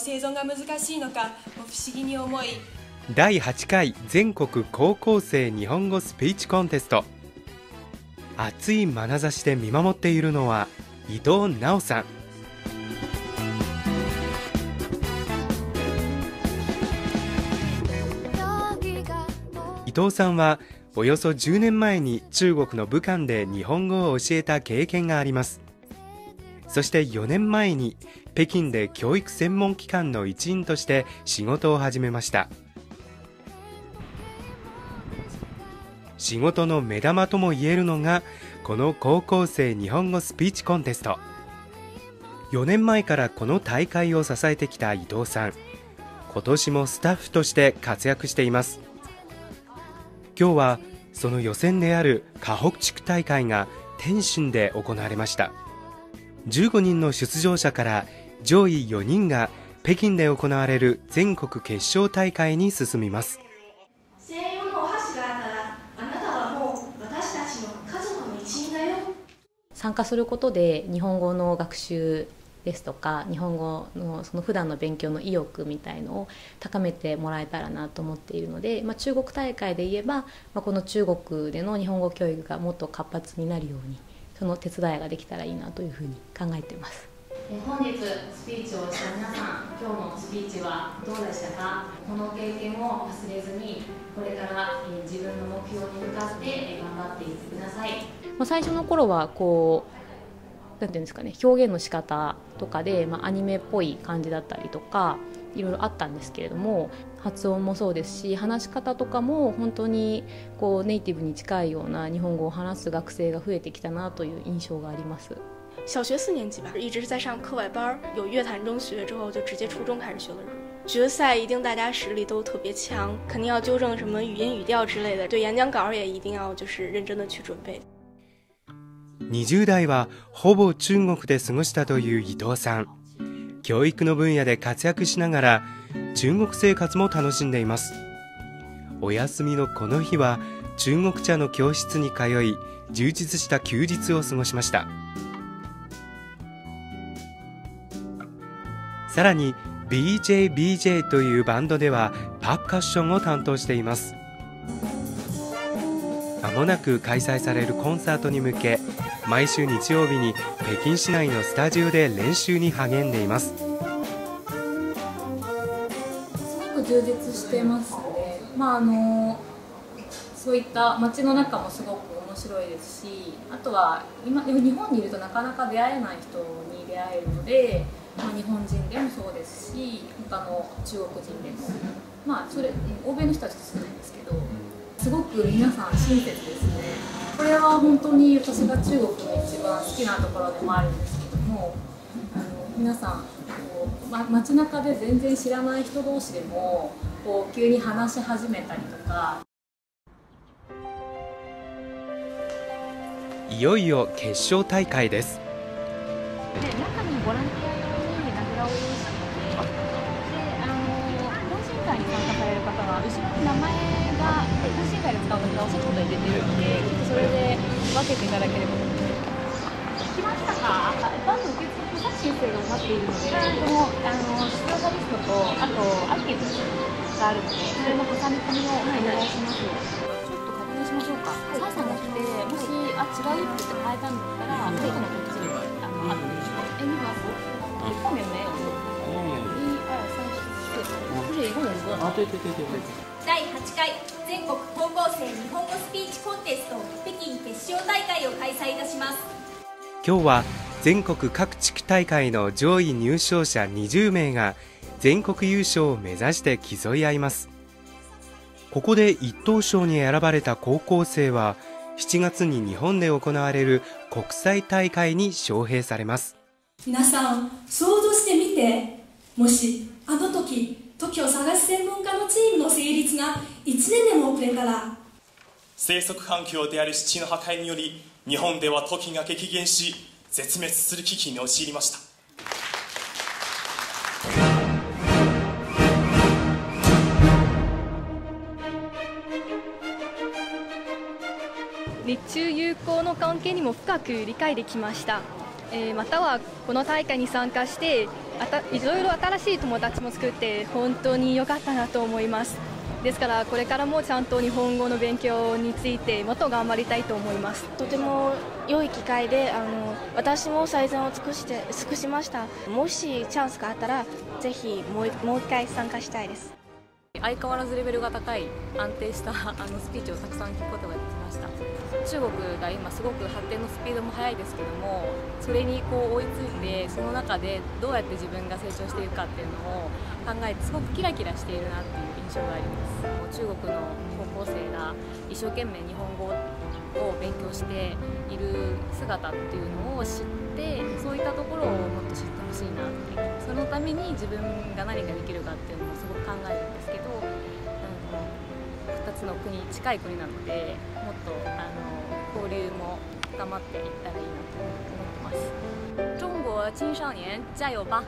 生存が難しいのか不思議に思い第8回全国高校生日本語スピーチコンテスト。熱い眼差しで見守っているのは伊藤直さん。伊藤さんはおよそ10年前に中国の武漢で日本語を教えた経験があります。そして4年前に北京で教育専門機関の一員として仕事を始めました。仕事の目玉ともいえるのがこの高校生日本語スピーチコンテスト。4年前からこの大会を支えてきた伊藤さん。今年もスタッフとして活躍しています。今日はその予選である河北地区大会が天津で行われました。15人の出場者から上位4人が北京で行われる全国決勝大会に進みます。参加することで日本語の学習ですとか日本語のその普段の勉強の意欲みたいのを高めてもらえたらなと思っているので、まあ、中国大会で言えば、まあ、この中国での日本語教育がもっと活発になるようにその手伝いができたらいいなというふうに考えています。本日スピーチをした皆さん今日のスピーチはどうでしたか？この経験を忘れずにこれから自分の目標に向かって頑張っていってくださいまあ、最初の頃はこうなんていうんですかね表現の仕方とかで、まあ、アニメっぽい感じだったりとかいろいろあったんですけれども発音もそうですし話し方とかも本当にこうネイティブに近いような日本語を話す学生が増えてきたなという印象があります。小学四年级吧，一直是在上课外班，有乐坛中学之后，就直接初中开始学了日语。决赛一定大家实力都特别强，肯定要纠正什么语音语调之类的。对演讲稿也一定要就是认真的去准备。20代はほぼ中国で過ごしたという伊藤さん教育の分野で活躍しながら中国生活も楽しんでいます。お休みのこの日は中国茶の教室に通い充実した休日を過ごしました。さらに BJBJ というバンドではパーカッションを担当しています。まもなく開催されるコンサートに向け毎週日曜日に北京市内のスタジオで練習に励んでいます。すごく充実してますね。まああのそういった街の中もすごく面白いですしあとは今日本にいるとなかなか出会えない人に出会えるので、まあ、日本人でもそうですし他の中国人でも。まあそれ欧米の人たちと少ないんですけどすごく皆さん親切ですね。これは本当に私が中国の一番好きなところでもあるんですけどもあの皆さんこう、ま、街中で全然知らない人同士でもこう急に話し始めたりとかいよいよ決勝大会です。で中にボランティア用に名札を用意してであの懇親会に参加される方は後ろに名前が懇親会で使う時はお外で出てるのでそれで分けていただければと思います聞きましたかバンの受付さ申請が待っているのでこのあの出場者リストとあとアンケートがあるのでそれの挟み込みをお願いします、ちょっと確認しましょうか、はい、さんが来てもしあ違うって。言って変えたんだったら、うん、デートのこっちにあの、あるでしょえ見ます一方面ね一二二三四这是一共五个啊对对对对对第8回。全国高校生日本語スピーチコンテスト北京決勝大会を開催いたします。今日は全国各地区大会の上位入賞者20名が全国優勝を目指して競い合います。ここで一等賞に選ばれた高校生は7月に日本で行われる国際大会に招聘されます。皆さん想像してみて。もしあの時時を探す専門家のチームの成立が1年でも遅れたら。生息環境である湿地の破壊により日本ではトキが激減し絶滅する危機に陥りました。日中友好の関係にも深く理解できました、えー、またはこの大会に参加していろいろ新しい友達も作って本当に良かったなと思います。ですからこれからもちゃんと日本語の勉強についてもっと頑張りたいと思います。とても良い機会であの私も最善を尽くして尽くしました。もしチャンスがあったらぜひもうもう一回参加したいです。相変わらずレベルが高い安定した あのスピーチをたくさん聞くことができました。中国が今すごく発展のスピードも速いですけどもそれにこう追いついてその中でどうやって自分が成長していくかっていうのを考えてすごくキラキラしているなっていう印象があります。中国の高校生が一生懸命日本語を勉強している姿っていうのを知ってそういったところをもっと知ってほしいなって。そのために自分が何ができるかっていうのをすごく考えるんですつの国近い国なのでもっとあの交流も深まっていったらいいなと思ってます。中国青少年加油吧！